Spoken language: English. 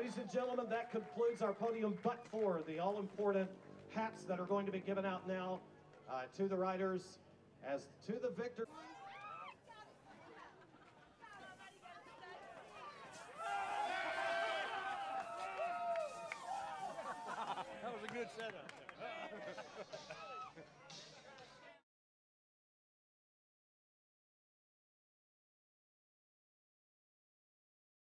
ladies and gentlemen, that concludes our podium, but for the all-important hats that are going to be given out now uh, to the riders as to the victor. That was a good setup.